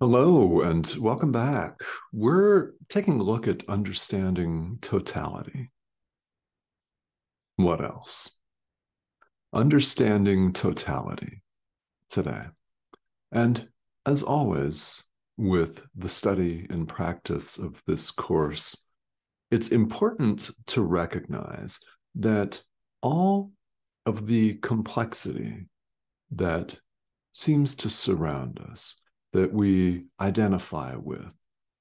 Hello, and welcome back. We're taking a look at understanding totality. What else? Understanding totality today. And as always, with the study and practice of this course, it's important to recognize that all of the complexity that seems to surround us, that we identify with,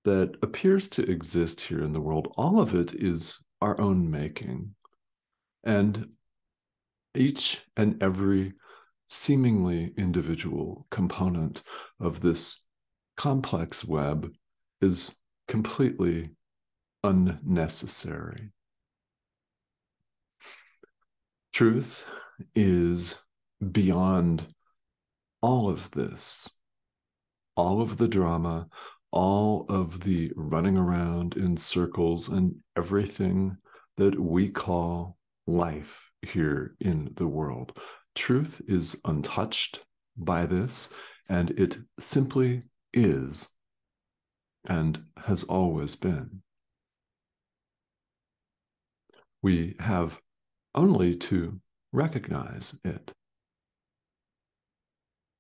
that appears to exist here in the world, all of it is our own making. And each and every seemingly individual component of this complex web is completely unnecessary. Truth is beyond all of this, all of the drama, all of the running around in circles, and everything that we call life here in the world. Truth is untouched by this, and it simply is and has always been. We have only to recognize it.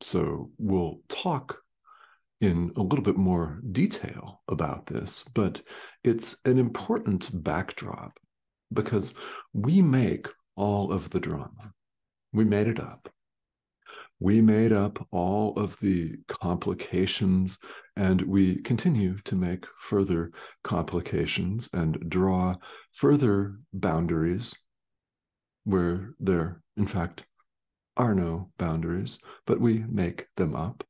So we'll talk in a little bit more detail about this, but it's an important backdrop because we make all of the drama. We made it up. We made up all of the complications and we continue to make further complications and draw further boundaries where there, in fact, are no boundaries, but we make them up.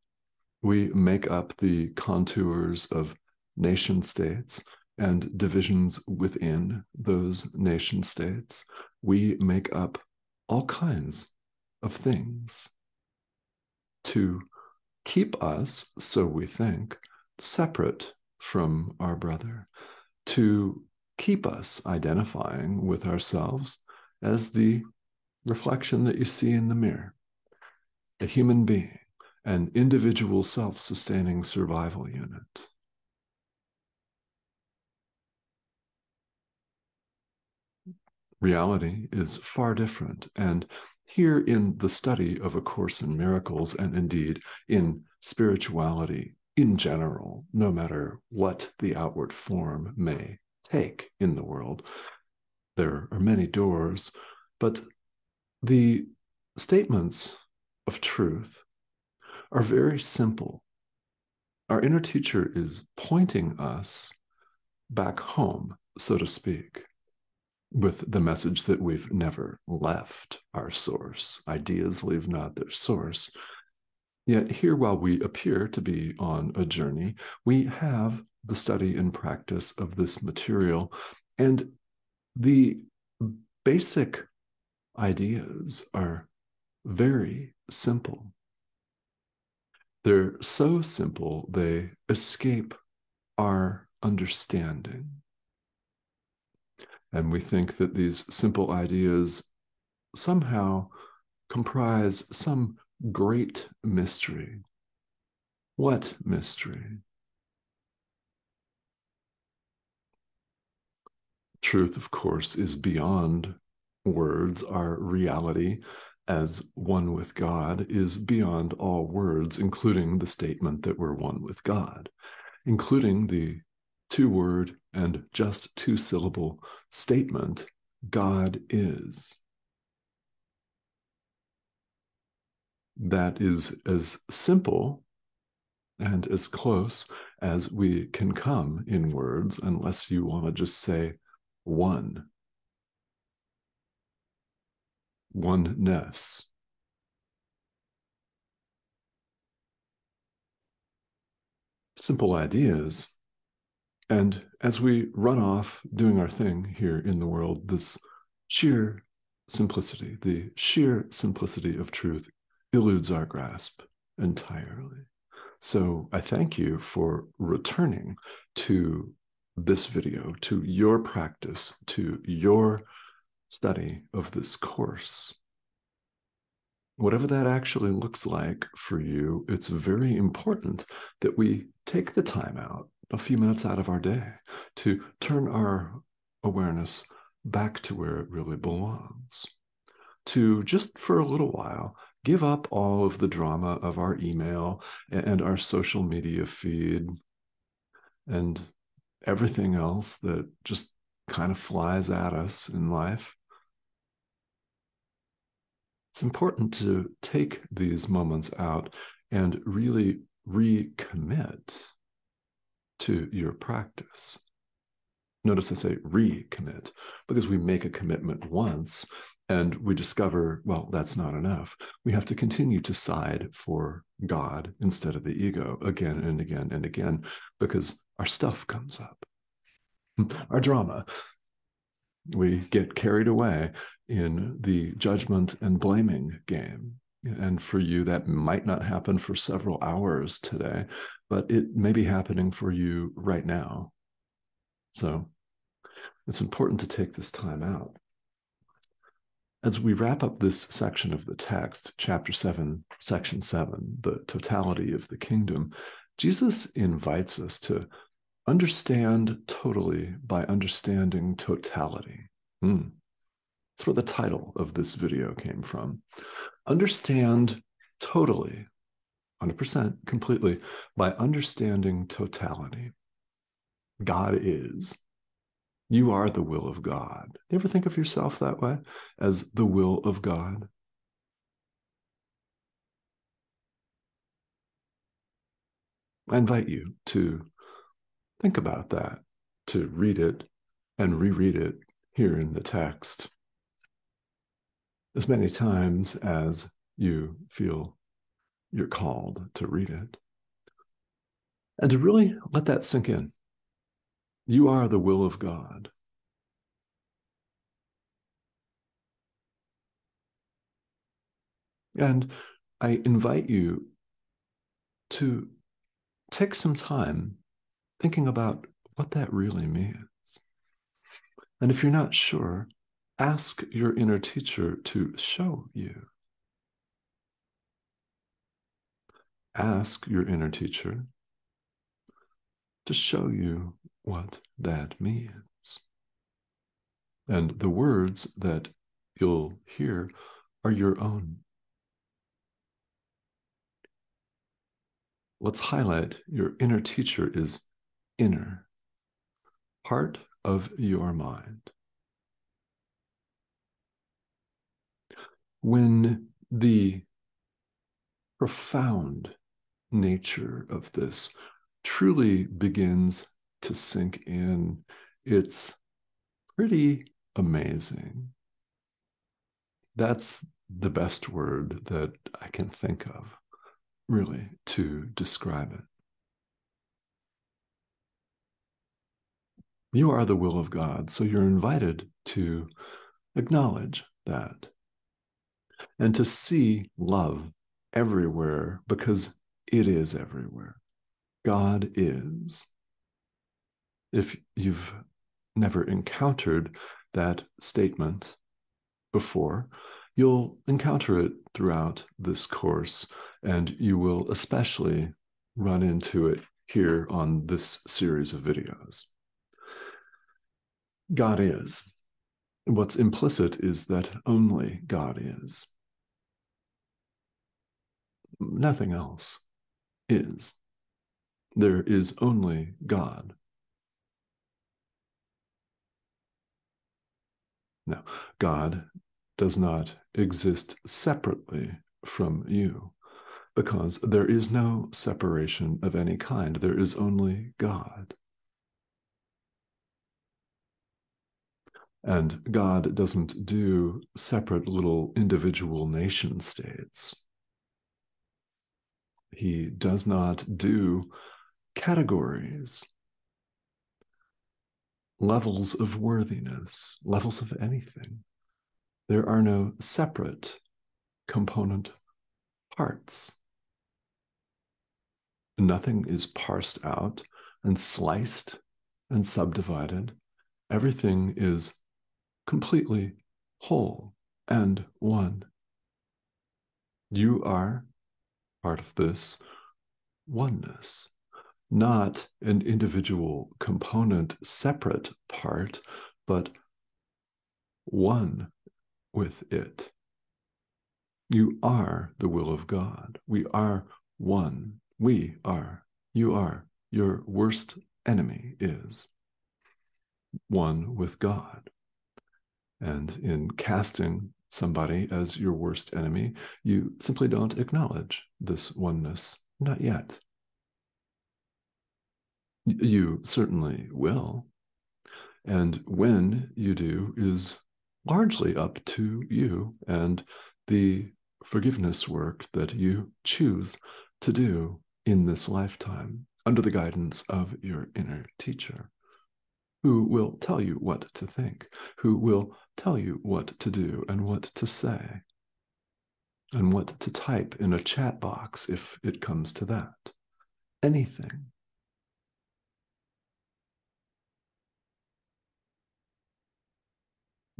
We make up the contours of nation states and divisions within those nation states. We make up all kinds of things to keep us, so we think, separate from our brother, to keep us identifying with ourselves as the reflection that you see in the mirror, a human being, an individual self sustaining survival unit. Reality is far different. And here in the study of A Course in Miracles, and indeed in spirituality in general, no matter what the outward form may take in the world, there are many doors, but the statements of truth are very simple. Our inner teacher is pointing us back home, so to speak, with the message that we've never left our source. Ideas leave not their source. Yet, here, while we appear to be on a journey, we have the study and practice of this material. And the basic ideas are very simple. They're so simple, they escape our understanding. And we think that these simple ideas somehow comprise some great mystery. What mystery? Truth, of course, is beyond words. Our reality as one with God is beyond all words, including the statement that we're one with God, including the two word and just two syllable statement God is. That is as simple and as close as we can come in words, unless you want to just say one oneness. Simple ideas. And as we run off doing our thing here in the world, this sheer simplicity, the sheer simplicity of truth eludes our grasp entirely. So I thank you for returning to this video, to your practice, to your study of this course. Whatever that actually looks like for you, it's very important that we take the time out, a few minutes out of our day, to turn our awareness back to where it really belongs. To just for a little while give up all of the drama of our email and our social media feed and everything else that just kind of flies at us in life. It's important to take these moments out and really recommit to your practice. Notice I say recommit because we make a commitment once and we discover, well, that's not enough. We have to continue to side for God instead of the ego again and again and again because our stuff comes up, our drama. We get carried away in the judgment and blaming game. And for you, that might not happen for several hours today, but it may be happening for you right now. So it's important to take this time out. As we wrap up this section of the text, chapter 7, section 7, the totality of the kingdom, Jesus invites us to understand totally by understanding totality. Mm. That's where the title of this video came from. Understand totally, 100% completely, by understanding totality. God is you are the will of God. You ever think of yourself that way as the will of God? I invite you to think about that, to read it and reread it here in the text as many times as you feel you're called to read it. And to really let that sink in. You are the will of God. And I invite you to take some time thinking about what that really means. And if you're not sure, ask your inner teacher to show you. Ask your inner teacher to show you what that means. And the words that you'll hear are your own. Let's highlight your inner teacher is inner, part of your mind. When the profound nature of this truly begins to sink in. It's pretty amazing. That's the best word that I can think of, really, to describe it. You are the will of God, so you're invited to acknowledge that and to see love everywhere because it is everywhere. God is if you've never encountered that statement before, you'll encounter it throughout this course, and you will especially run into it here on this series of videos. God is. What's implicit is that only God is. Nothing else is. There is only God. Now, God does not exist separately from you because there is no separation of any kind. There is only God. And God doesn't do separate little individual nation states. He does not do categories levels of worthiness, levels of anything. There are no separate component parts. Nothing is parsed out and sliced and subdivided. Everything is completely whole and one. You are part of this oneness. not an individual component, separate part, but one with it. You are the will of God. We are one. We are. You are. Your worst enemy is one with God. And in casting somebody as your worst enemy, you simply don't acknowledge this oneness. Not yet. You certainly will. And when you do is largely up to you and the forgiveness work that you choose to do in this lifetime under the guidance of your inner teacher, who will tell you what to think, who will tell you what to do and what to say, and what to type in a chat box if it comes to that. Anything.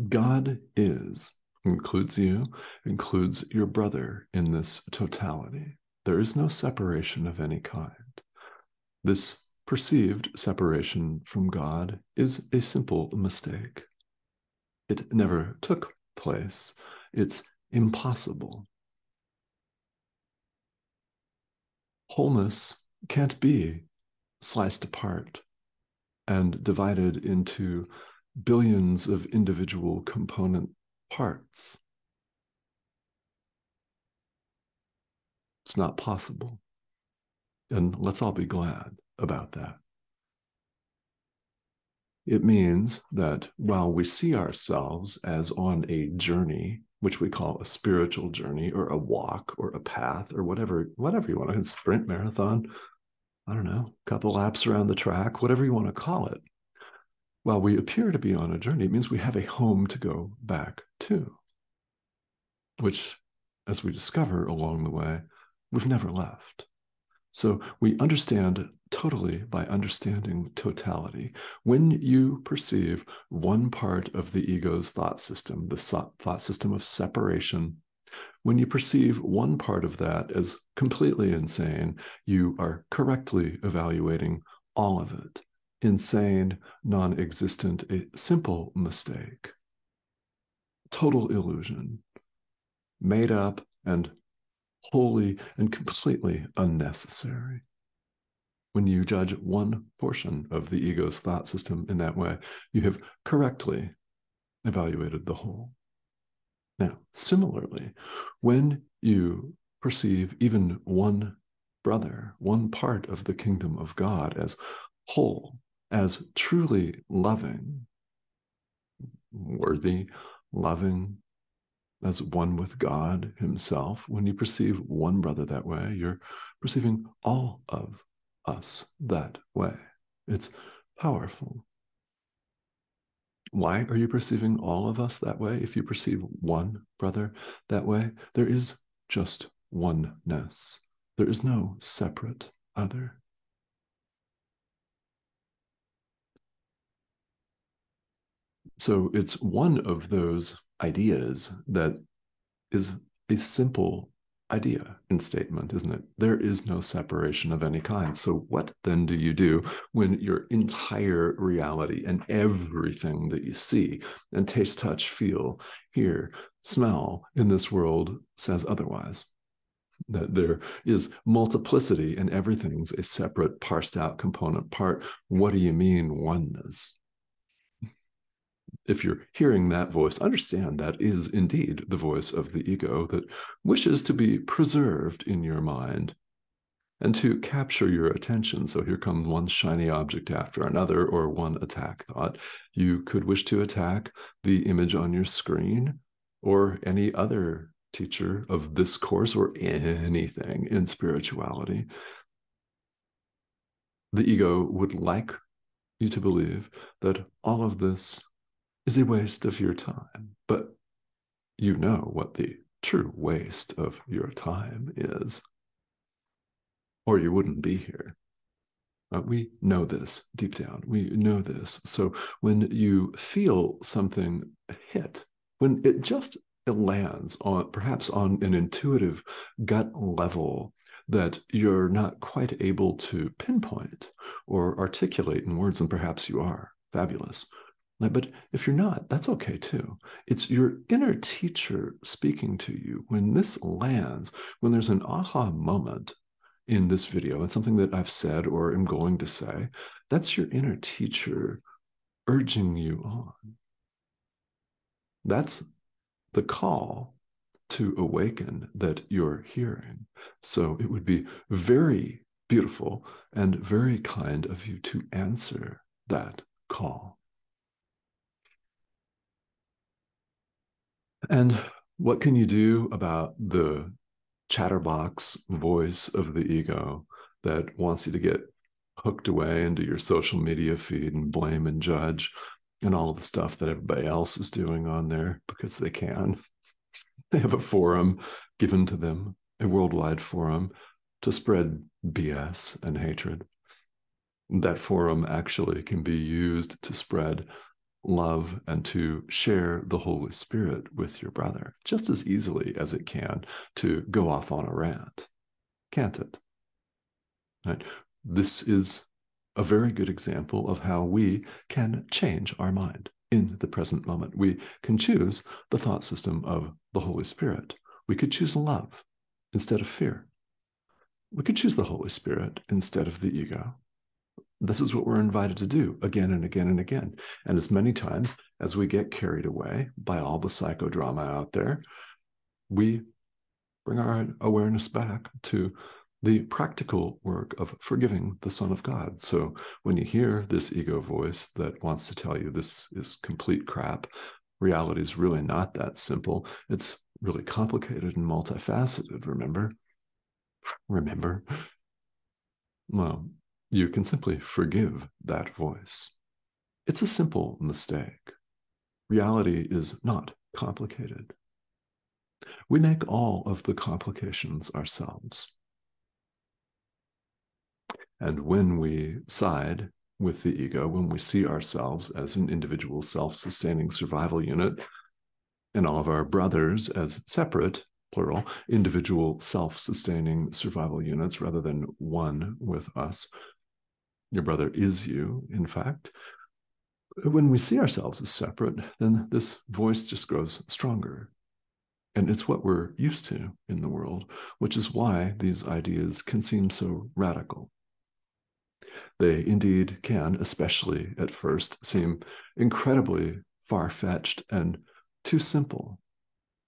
God is includes you, includes your brother in this totality. There is no separation of any kind. This perceived separation from God is a simple mistake. It never took place. It's impossible. Wholeness can't be sliced apart and divided into billions of individual component parts. It's not possible. And let's all be glad about that. It means that while we see ourselves as on a journey, which we call a spiritual journey or a walk or a path or whatever, whatever you want to sprint marathon, I don't know, a couple laps around the track, whatever you want to call it while we appear to be on a journey, it means we have a home to go back to, which, as we discover along the way, we've never left. So we understand totally by understanding totality. When you perceive one part of the ego's thought system, the thought system of separation, when you perceive one part of that as completely insane, you are correctly evaluating all of it insane, non existent, a simple mistake, total illusion, made up and wholly and completely unnecessary. When you judge one portion of the ego's thought system in that way, you have correctly evaluated the whole. Now, similarly, when you perceive even one brother, one part of the kingdom of God as whole, as truly loving, worthy, loving, as one with God Himself. When you perceive one brother that way, you're perceiving all of us that way. It's powerful. Why are you perceiving all of us that way? If you perceive one brother that way, there is just oneness. There is no separate other. So it's one of those ideas that is a simple idea in statement, isn't it? There is no separation of any kind. So, what then do you do when your entire reality and everything that you see and taste, touch, feel, hear, smell in this world says otherwise? That there is multiplicity and everything's a separate, parsed out component part. What do you mean oneness? If you're hearing that voice, understand that is indeed the voice of the ego that wishes to be preserved in your mind and to capture your attention. So here comes one shiny object after another, or one attack thought. You could wish to attack the image on your screen or any other teacher of this course or anything in spirituality. The ego would like you to believe that all of this is a waste of your time. But you know what the true waste of your time is, or you wouldn't be here. Uh, we know this deep down. We know this. So when you feel something hit, when it just lands on perhaps on an intuitive gut level that you're not quite able to pinpoint or articulate in words, and perhaps you are. Fabulous. But if you're not, that's okay too. It's your inner teacher speaking to you. When this lands, when there's an aha moment in this video, and something that I've said or am going to say, that's your inner teacher urging you on. That's the call to awaken that you're hearing. So it would be very beautiful and very kind of you to answer that call. And what can you do about the chatterbox voice of the ego that wants you to get hooked away into your social media feed and blame and judge and all of the stuff that everybody else is doing on there because they can? They have a forum given to them, a worldwide forum to spread BS and hatred. That forum actually can be used to spread love and to share the Holy Spirit with your brother just as easily as it can to go off on a rant. Can't it? Right? This is a very good example of how we can change our mind in the present moment. We can choose the thought system of the Holy Spirit. We could choose love instead of fear. We could choose the Holy Spirit instead of the ego. This is what we're invited to do again and again and again. And as many times as we get carried away by all the psychodrama out there, we bring our awareness back to the practical work of forgiving the Son of God. So when you hear this ego voice that wants to tell you this is complete crap, reality is really not that simple. It's really complicated and multifaceted, remember? Remember? Well, you can simply forgive that voice. It's a simple mistake. Reality is not complicated. We make all of the complications ourselves. And when we side with the ego, when we see ourselves as an individual self sustaining survival unit, and all of our brothers as separate, plural, individual self sustaining survival units rather than one with us, your brother is you, in fact. When we see ourselves as separate, then this voice just grows stronger. And it's what we're used to in the world, which is why these ideas can seem so radical. They indeed can, especially at first, seem incredibly far fetched and too simple.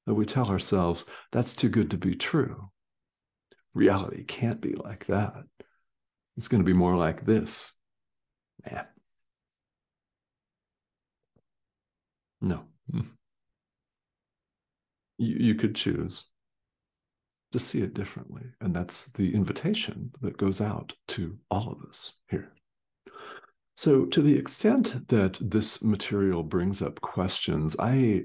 That we tell ourselves that's too good to be true. Reality can't be like that. It's going to be more like this. Man. No. Hmm. You, you could choose to see it differently. And that's the invitation that goes out to all of us here. So, to the extent that this material brings up questions, I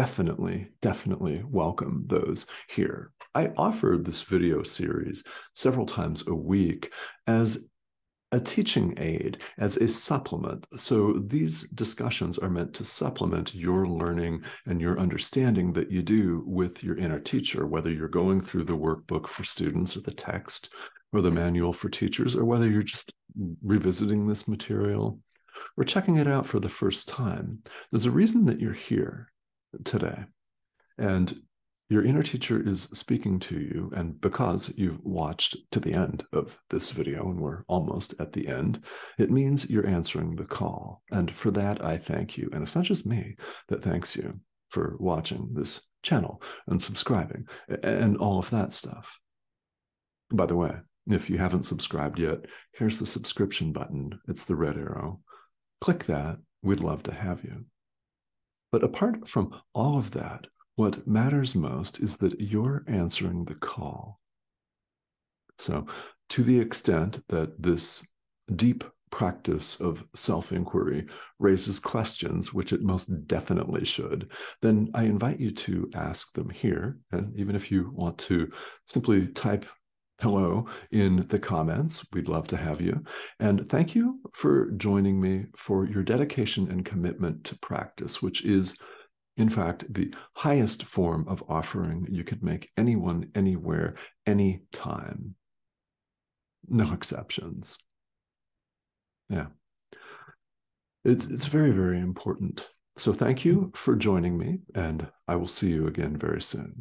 definitely, definitely welcome those here. I offer this video series several times a week as a teaching aid, as a supplement. So these discussions are meant to supplement your learning and your understanding that you do with your inner teacher, whether you're going through the workbook for students or the text or the manual for teachers, or whether you're just revisiting this material or checking it out for the first time. There's a reason that you're here today. And your inner teacher is speaking to you. And because you've watched to the end of this video, and we're almost at the end, it means you're answering the call. And for that, I thank you. And it's not just me that thanks you for watching this channel and subscribing and all of that stuff. By the way, if you haven't subscribed yet, here's the subscription button. It's the red arrow. Click that. We'd love to have you. But apart from all of that, what matters most is that you're answering the call. So, to the extent that this deep practice of self inquiry raises questions, which it most definitely should, then I invite you to ask them here. And even if you want to simply type hello in the comments. We'd love to have you. And thank you for joining me for your dedication and commitment to practice, which is, in fact, the highest form of offering you could make anyone, anywhere, anytime. no exceptions. Yeah. It's, it's very, very important. So thank you mm. for joining me, and I will see you again very soon.